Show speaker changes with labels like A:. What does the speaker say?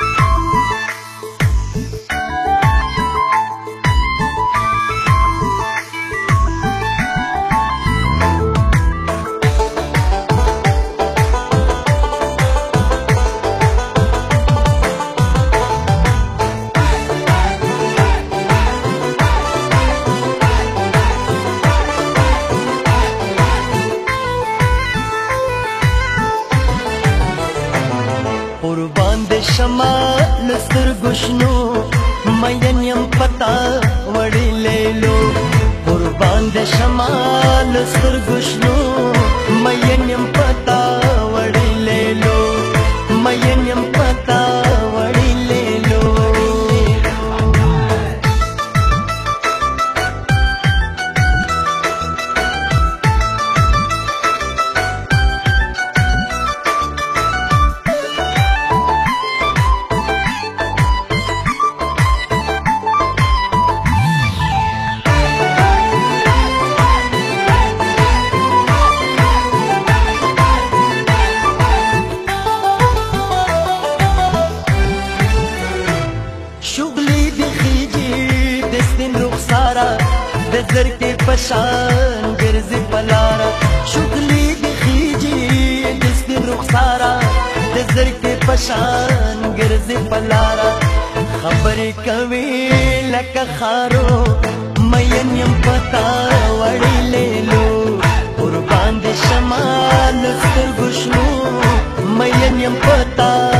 A: Thank you. زما لستر ګشنو مېن يم پتا وړي لیلو قربان د شمال لستر ګشنو د زرکې پشان ګرځي پلارا شغلي بخیجي دست رخسارا د زرکې پشان ګرځي پلارا خبرې کوي لکه خارو مین يم پتا وړي لیلو قربان دې شمال سترګو شنو مین يم پتا